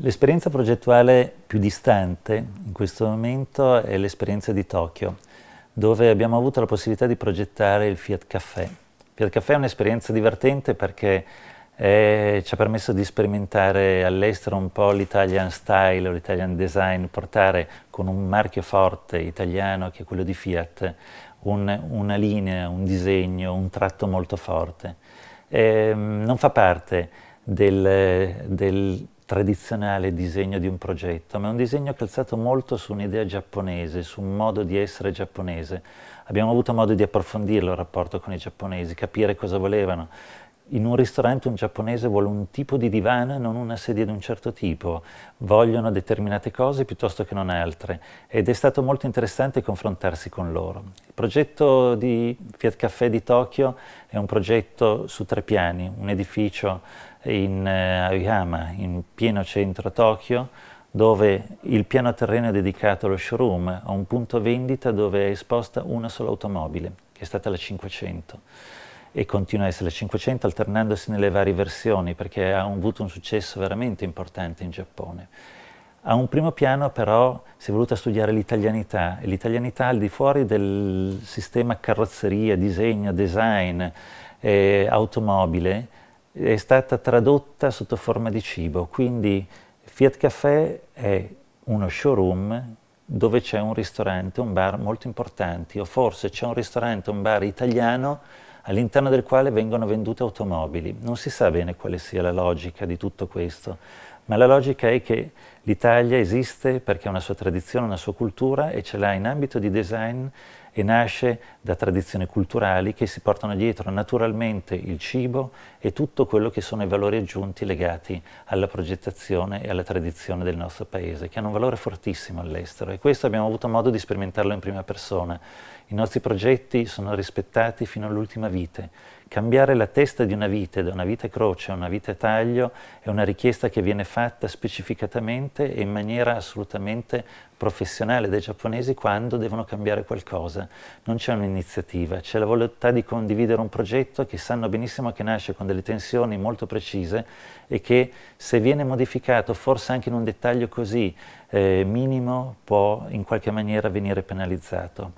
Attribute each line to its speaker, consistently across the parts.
Speaker 1: L'esperienza progettuale più distante in questo momento è l'esperienza di Tokyo, dove abbiamo avuto la possibilità di progettare il Fiat Café. Fiat Café è un'esperienza divertente perché è, ci ha permesso di sperimentare all'estero un po' l'Italian style o l'Italian design, portare con un marchio forte italiano che è quello di Fiat un, una linea, un disegno, un tratto molto forte. E, ehm, non fa parte del, del tradizionale disegno di un progetto, ma è un disegno calzato molto su un'idea giapponese, su un modo di essere giapponese. Abbiamo avuto modo di approfondirlo il rapporto con i giapponesi, capire cosa volevano. In un ristorante un giapponese vuole un tipo di divano e non una sedia di un certo tipo, vogliono determinate cose piuttosto che non altre ed è stato molto interessante confrontarsi con loro. Il progetto di Fiat Café di Tokyo è un progetto su tre piani, un edificio in eh, Aoyama, in pieno centro Tokyo, dove il piano terreno è dedicato allo showroom, a un punto vendita dove è esposta una sola automobile, che è stata la 500 e continua a essere la 500 alternandosi nelle varie versioni perché ha avuto un successo veramente importante in Giappone. A un primo piano però si è voluta studiare l'italianità e l'italianità al di fuori del sistema carrozzeria, disegno, design, eh, automobile è stata tradotta sotto forma di cibo, quindi Fiat Café è uno showroom dove c'è un ristorante, un bar molto importanti, o forse c'è un ristorante, un bar italiano all'interno del quale vengono vendute automobili. Non si sa bene quale sia la logica di tutto questo, ma la logica è che l'Italia esiste perché ha una sua tradizione, una sua cultura e ce l'ha in ambito di design e nasce da tradizioni culturali che si portano dietro naturalmente il cibo e tutto quello che sono i valori aggiunti legati alla progettazione e alla tradizione del nostro paese, che hanno un valore fortissimo all'estero e questo abbiamo avuto modo di sperimentarlo in prima persona. I nostri progetti sono rispettati fino all'ultima vite. Cambiare la testa di una vite da una vite croce a una vite taglio è una richiesta che viene fatta specificatamente e in maniera assolutamente professionale dai giapponesi quando devono cambiare qualcosa. Non c'è un'iniziativa, c'è la volontà di condividere un progetto che sanno benissimo che nasce con delle tensioni molto precise e che se viene modificato forse anche in un dettaglio così eh, minimo può in qualche maniera venire penalizzato.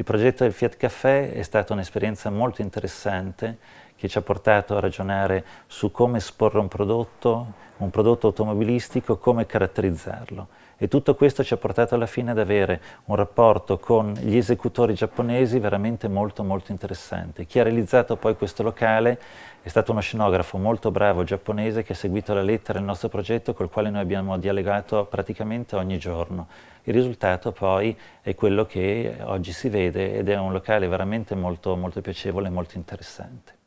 Speaker 1: Il progetto del Fiat Café è stata un'esperienza molto interessante che ci ha portato a ragionare su come esporre un prodotto, un prodotto automobilistico, come caratterizzarlo. E tutto questo ci ha portato alla fine ad avere un rapporto con gli esecutori giapponesi veramente molto molto interessante. Chi ha realizzato poi questo locale è stato uno scenografo molto bravo giapponese che ha seguito la lettera il nostro progetto col quale noi abbiamo dialogato praticamente ogni giorno. Il risultato poi è quello che oggi si vede ed è un locale veramente molto, molto piacevole e molto interessante.